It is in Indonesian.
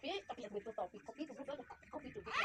topi tapi yang itu topi kopi itu betul kopi itu betul